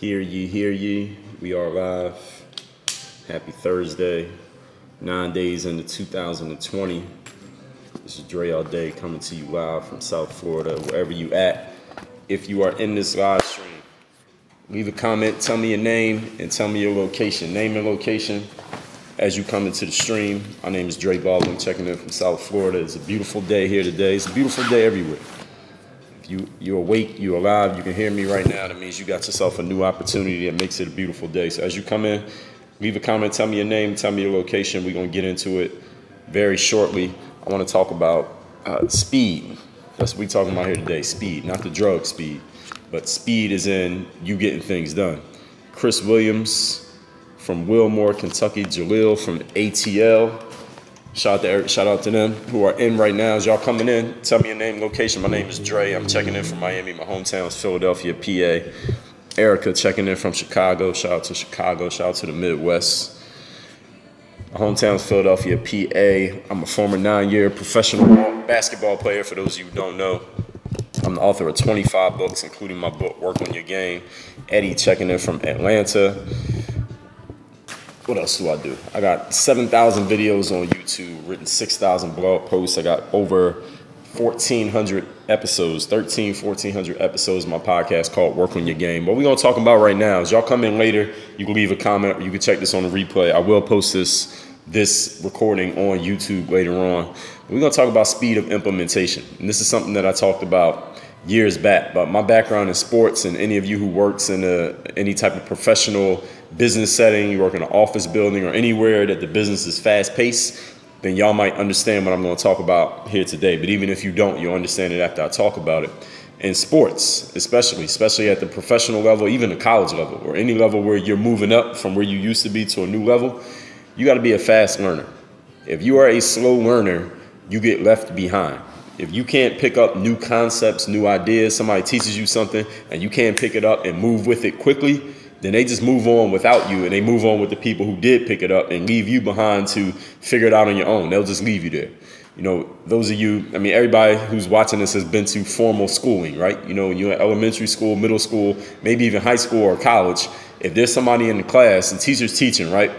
Hear ye, hear ye. We are live. Happy Thursday. Nine days into 2020. This is Dre All Day coming to you live from South Florida, wherever you at. If you are in this live stream, leave a comment, tell me your name, and tell me your location. Name and location as you come into the stream. My name is Dre Baldwin, checking in from South Florida. It's a beautiful day here today. It's a beautiful day everywhere. You, you're awake, you're alive, you can hear me right now. That means you got yourself a new opportunity that makes it a beautiful day. So as you come in, leave a comment, tell me your name, tell me your location. We're going to get into it very shortly. I want to talk about uh, speed. That's what we're talking about here today speed, not the drug speed, but speed is in you getting things done. Chris Williams from Wilmore, Kentucky, Jaleel from ATL. Shout out to Eric, shout out to them who are in right now. As y'all coming in, tell me your name, location. My name is Dre. I'm checking in from Miami. My hometown is Philadelphia, PA. Erica checking in from Chicago. Shout out to Chicago. Shout out to the Midwest. My hometown is Philadelphia, PA. I'm a former nine-year professional basketball player. For those of you who don't know, I'm the author of 25 books, including my book "Work on Your Game." Eddie checking in from Atlanta. What else do I do? I got 7,000 videos on YouTube, written 6,000 blog posts. I got over 1,400 episodes, 13, 1,400 episodes of my podcast called Work on Your Game. What we're going to talk about right now is y'all come in later, you can leave a comment, you can check this on the replay. I will post this this recording on YouTube later on. We're going to talk about speed of implementation. And this is something that I talked about years back. But my background in sports and any of you who works in a, any type of professional business setting, you work in an office building or anywhere that the business is fast paced, then y'all might understand what I'm going to talk about here today. But even if you don't, you'll understand it after I talk about it. In sports, especially, especially at the professional level, even the college level, or any level where you're moving up from where you used to be to a new level, you got to be a fast learner. If you are a slow learner, you get left behind. If you can't pick up new concepts, new ideas, somebody teaches you something and you can't pick it up and move with it quickly, then they just move on without you and they move on with the people who did pick it up and leave you behind to figure it out on your own. They'll just leave you there. You know, those of you, I mean, everybody who's watching this has been to formal schooling, right? You know, when you're in elementary school, middle school, maybe even high school or college, if there's somebody in the class, the teacher's teaching, right?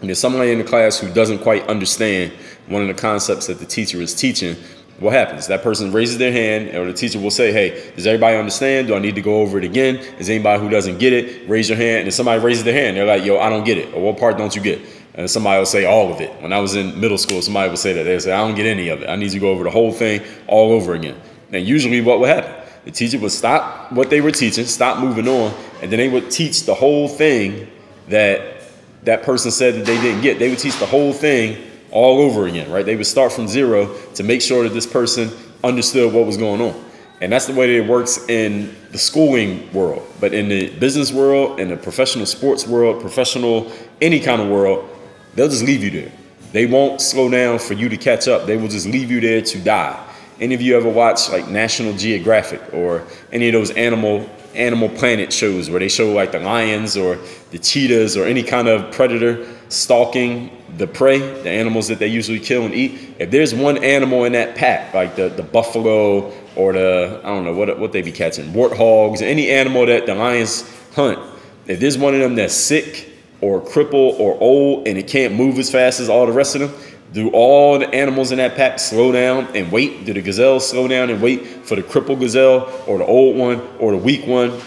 And there's somebody in the class who doesn't quite understand one of the concepts that the teacher is teaching, what happens? That person raises their hand, or the teacher will say, Hey, does everybody understand? Do I need to go over it again? Is anybody who doesn't get it? Raise your hand. And if somebody raises their hand, they're like, Yo, I don't get it. Or what part don't you get? And somebody will say all of it. When I was in middle school, somebody would say that. They would say, I don't get any of it. I need to go over the whole thing all over again. And usually what would happen? The teacher would stop what they were teaching, stop moving on, and then they would teach the whole thing that that person said that they didn't get. They would teach the whole thing all over again, right? They would start from zero to make sure that this person understood what was going on. And that's the way that it works in the schooling world. But in the business world, in the professional sports world, professional, any kind of world, they'll just leave you there. They won't slow down for you to catch up. They will just leave you there to die. Any of you ever watch like National Geographic or any of those animal Animal Planet shows where they show like the lions or the cheetahs or any kind of predator stalking the prey, the animals that they usually kill and eat. If there's one animal in that pack, like the, the buffalo or the, I don't know, what, what they be catching, warthogs, any animal that the lions hunt, if there's one of them that's sick or crippled or old and it can't move as fast as all the rest of them, do all the animals in that pack slow down and wait? Do the gazelles slow down and wait for the crippled gazelle or the old one or the weak one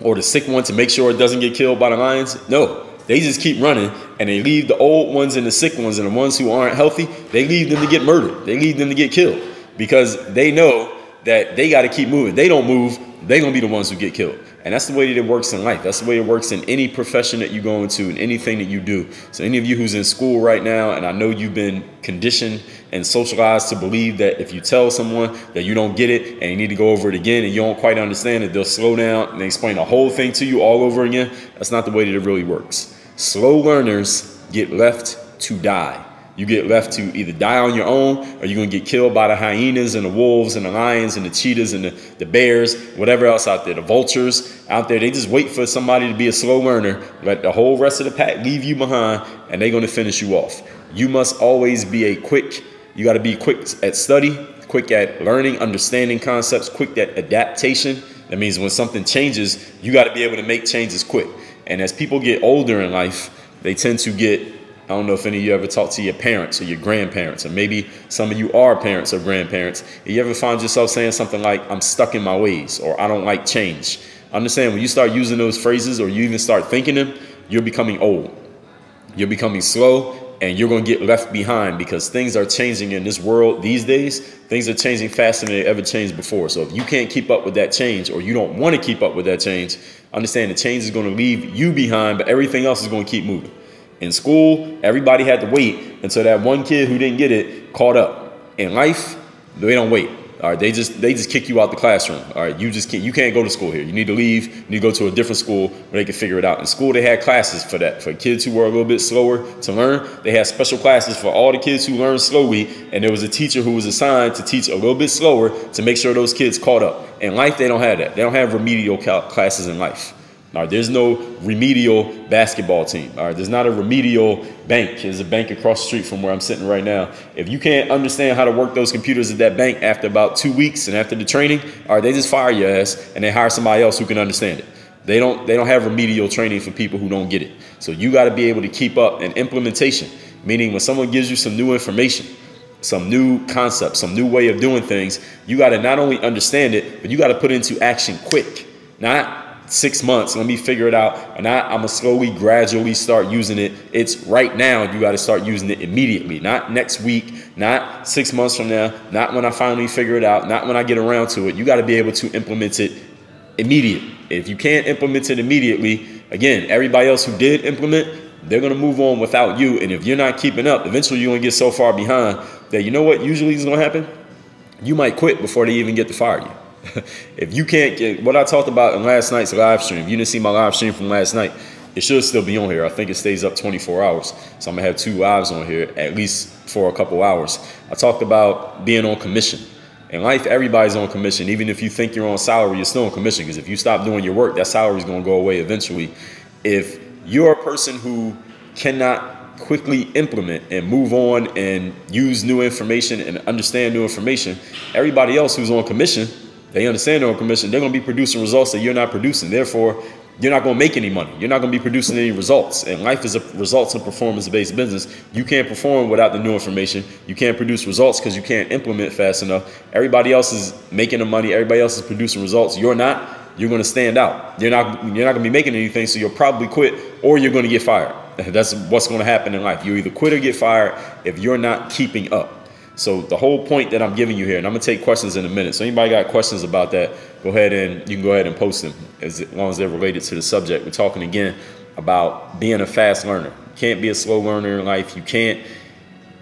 or the sick one to make sure it doesn't get killed by the lions? No. They just keep running and they leave the old ones and the sick ones and the ones who aren't healthy, they leave them to get murdered. They leave them to get killed because they know that they got to keep moving. They don't move, they're going to be the ones who get killed. And that's the way that it works in life. That's the way it works in any profession that you go into and anything that you do. So any of you who's in school right now, and I know you've been conditioned and socialized to believe that if you tell someone that you don't get it and you need to go over it again and you don't quite understand it, they'll slow down and explain the whole thing to you all over again. That's not the way that it really works. Slow learners get left to die. You get left to either die on your own or you're going to get killed by the hyenas and the wolves and the lions and the cheetahs and the, the bears, whatever else out there, the vultures out there. They just wait for somebody to be a slow learner, let the whole rest of the pack leave you behind, and they're going to finish you off. You must always be a quick, you got to be quick at study, quick at learning, understanding concepts, quick at adaptation That means when something changes, you got to be able to make changes quick. And as people get older in life, they tend to get I don't know if any of you ever talk to your parents or your grandparents, or maybe some of you are parents or grandparents. If you ever find yourself saying something like, I'm stuck in my ways, or I don't like change? Understand when you start using those phrases or you even start thinking them, you're becoming old. You're becoming slow and you're going to get left behind because things are changing in this world these days. Things are changing faster than they ever changed before. So if you can't keep up with that change or you don't want to keep up with that change, understand the change is going to leave you behind, but everything else is going to keep moving. In school, everybody had to wait until that one kid who didn't get it caught up. In life, they don't wait. All right, they just they just kick you out the classroom. All right, you just can't you can't go to school here. You need to leave. You need to go to a different school where they can figure it out. In school, they had classes for that for kids who were a little bit slower to learn. They had special classes for all the kids who learn slowly, and there was a teacher who was assigned to teach a little bit slower to make sure those kids caught up. In life, they don't have that. They don't have remedial classes in life. All right, there's no remedial basketball team. All right, there's not a remedial bank. There's a bank across the street from where I'm sitting right now. If you can't understand how to work those computers at that bank after about two weeks and after the training, all right, they just fire your ass and they hire somebody else who can understand it. They don't they don't have remedial training for people who don't get it. So you got to be able to keep up an implementation, meaning when someone gives you some new information, some new concept, some new way of doing things, you got to not only understand it, but you got to put it into action quick. Not six months, let me figure it out. And I, I'm gonna slowly, gradually start using it. It's right now, you gotta start using it immediately, not next week, not six months from now, not when I finally figure it out, not when I get around to it. You gotta be able to implement it immediately. If you can't implement it immediately, again, everybody else who did implement, they're gonna move on without you. And if you're not keeping up, eventually you're gonna get so far behind that you know what usually is gonna happen? You might quit before they even get to fire you. if you can't get what I talked about in last night's live stream, if you didn't see my live stream from last night, it should still be on here. I think it stays up 24 hours. So I'm gonna have two lives on here at least for a couple hours. I talked about being on commission. In life, everybody's on commission. Even if you think you're on salary, you're still on commission. Because if you stop doing your work, that salary is gonna go away eventually. If you're a person who cannot quickly implement and move on and use new information and understand new information, everybody else who's on commission they understand they're on commission. They're going to be producing results that you're not producing. Therefore, you're not going to make any money. You're not going to be producing any results. And life is a results and performance based business. You can't perform without the new information. You can't produce results because you can't implement fast enough. Everybody else is making the money. Everybody else is producing results. You're not. You're going to stand out. You're not. You're not going to be making anything. So you'll probably quit or you're going to get fired. That's what's going to happen in life. You either quit or get fired if you're not keeping up. So the whole point that I'm giving you here, and I'm gonna take questions in a minute. So anybody got questions about that, go ahead and you can go ahead and post them as long as they're related to the subject. We're talking again about being a fast learner. You can't be a slow learner in life. You can't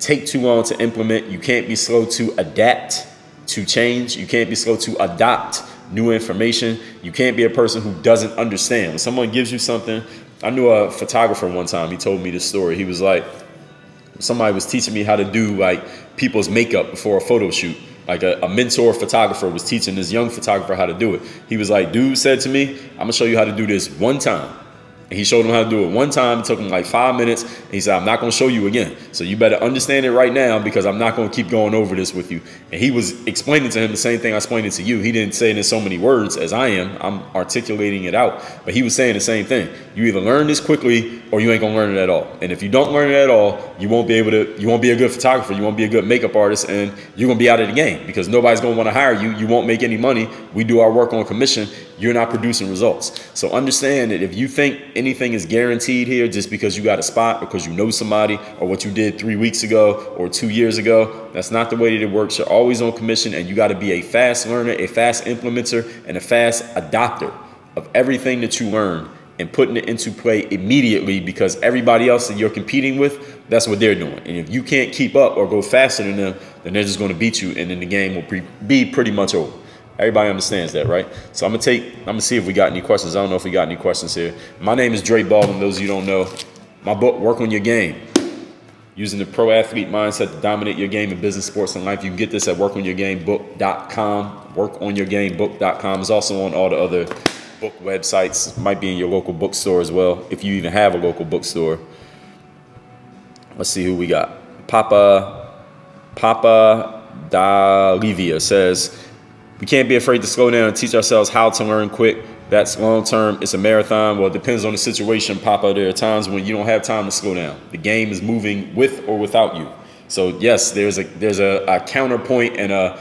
take too long to implement. You can't be slow to adapt to change. You can't be slow to adopt new information. You can't be a person who doesn't understand. When someone gives you something, I knew a photographer one time, he told me this story. He was like, somebody was teaching me how to do like people's makeup before a photo shoot. Like a, a, mentor photographer was teaching this young photographer how to do it. He was like, dude said to me, I'm gonna show you how to do this one time. And he showed him how to do it one time. It took him like five minutes. And he said, I'm not going to show you again. So you better understand it right now because I'm not going to keep going over this with you. And he was explaining to him the same thing I explained it to you. He didn't say it in so many words as I am. I'm articulating it out. But he was saying the same thing. You either learn this quickly or you ain't going to learn it at all. And if you don't learn it at all, you won't be able to, you won't be a good photographer. You won't be a good makeup artist and you're going to be out of the game because nobody's going to want to hire you. You won't make any money. We do our work on commission you're not producing results. So understand that if you think anything is guaranteed here just because you got a spot, because you know somebody, or what you did three weeks ago or two years ago, that's not the way that it works. You're always on commission and you got to be a fast learner, a fast implementer, and a fast adopter of everything that you learn and putting it into play immediately because everybody else that you're competing with, that's what they're doing. And if you can't keep up or go faster than them, then they're just going to beat you and then the game will be pretty much over. Everybody understands that, right? So I'm gonna take, I'm gonna see if we got any questions. I don't know if we got any questions here. My name is Dre Baldwin. Those of you don't know, my book, Work on Your Game. Using the pro athlete mindset to dominate your game in business, sports, and life. You can get this at workonyourgamebook.com. Workonyourgamebook.com is also on all the other book websites. Might be in your local bookstore as well, if you even have a local bookstore. Let's see who we got. Papa Papa Dalivia says, We can't be afraid to slow down and teach ourselves how to learn quick. That's long term. It's a marathon. Well, it depends on the situation, Papa. There are times when you don't have time to slow down. The game is moving with or without you. So yes, there's a there's a, a counterpoint and a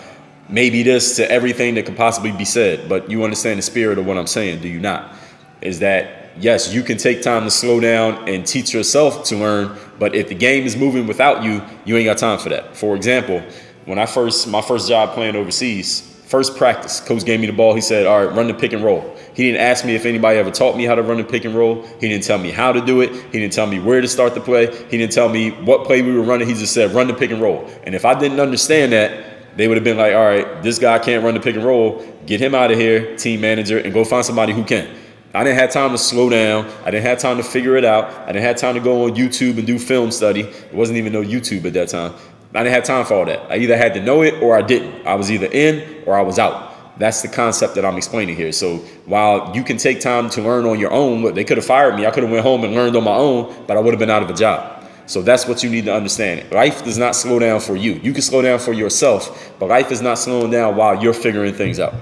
maybe this to everything that could possibly be said. But you understand the spirit of what I'm saying, do you not? Is that yes, you can take time to slow down and teach yourself to learn. But if the game is moving without you, you ain't got time for that. For example, when I first my first job playing overseas, first practice, coach gave me the ball. He said, "All right, run the pick and roll." He didn't ask me if anybody ever taught me how to run the pick and roll. He didn't tell me how to do it. He didn't tell me where to start the play. He didn't tell me what play we were running. He just said, "Run the pick and roll." And if I didn't understand that, they would have been like, "All right, this guy can't run the pick and roll. Get him out of here, team manager, and go find somebody who can." I didn't have time to slow down. I didn't have time to figure it out. I didn't have time to go on YouTube and do film study. It wasn't even no YouTube at that time. I didn't have time for all that. I either had to know it or I didn't. I was either in or I was out. That's the concept that I'm explaining here. So while you can take time to learn on your own, they could have fired me. I could have went home and learned on my own, but I would have been out of a job. So that's what you need to understand. Life does not slow down for you. You can slow down for yourself, but life is not slowing down while you're figuring things out.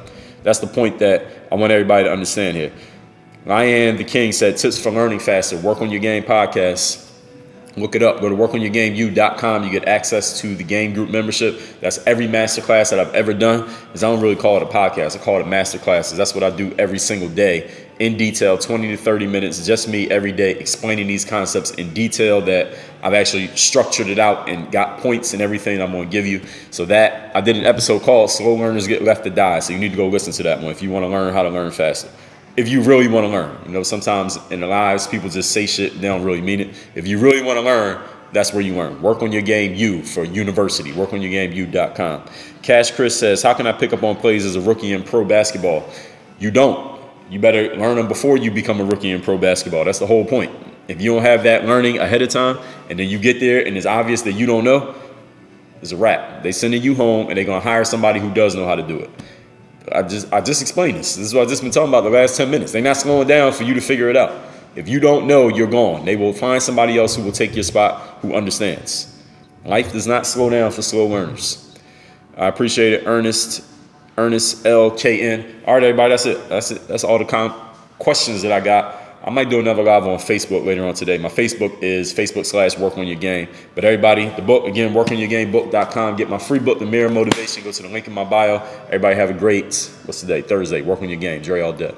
That's the point that I want everybody to understand here. Ryan the King said tips for learning faster. Work on your game podcast. Look it up. Go to workonyourgameu.com. You get access to the game group membership. That's every masterclass that I've ever done. Is I don't really call it a podcast. I call it masterclasses. That's what I do every single day in detail, 20 to 30 minutes, just me every day explaining these concepts in detail that I've actually structured it out and got points and everything I'm going to give you. So that I did an episode called Slow Learners Get Left to Die. So you need to go listen to that one if you want to learn how to learn faster if you really want to learn. You know, sometimes in their lives, people just say shit, they don't really mean it. If you really want to learn, that's where you learn. Work on your game, you for university. Work on your game, you.com. Cash Chris says, How can I pick up on plays as a rookie in pro basketball? You don't. You better learn them before you become a rookie in pro basketball. That's the whole point. If you don't have that learning ahead of time, and then you get there and it's obvious that you don't know, it's a wrap. They sending you home and they're gonna hire somebody who does know how to do it. I just I just explained this. This is what I've just been talking about the last 10 minutes. They're not slowing down for you to figure it out. If you don't know, you're gone. They will find somebody else who will take your spot who understands. Life does not slow down for slow learners. I appreciate it, Ernest, Ernest L K N. All right, everybody, that's it. That's it. That's all the com- questions that I got. I might do another live on Facebook later on today. My Facebook is Facebook slash work on your game. But everybody, the book, again, work on your game book.com. Get my free book, The Mirror Motivation. Go to the link in my bio. Everybody have a great, what's today? Thursday. Work on your game. Dre all day.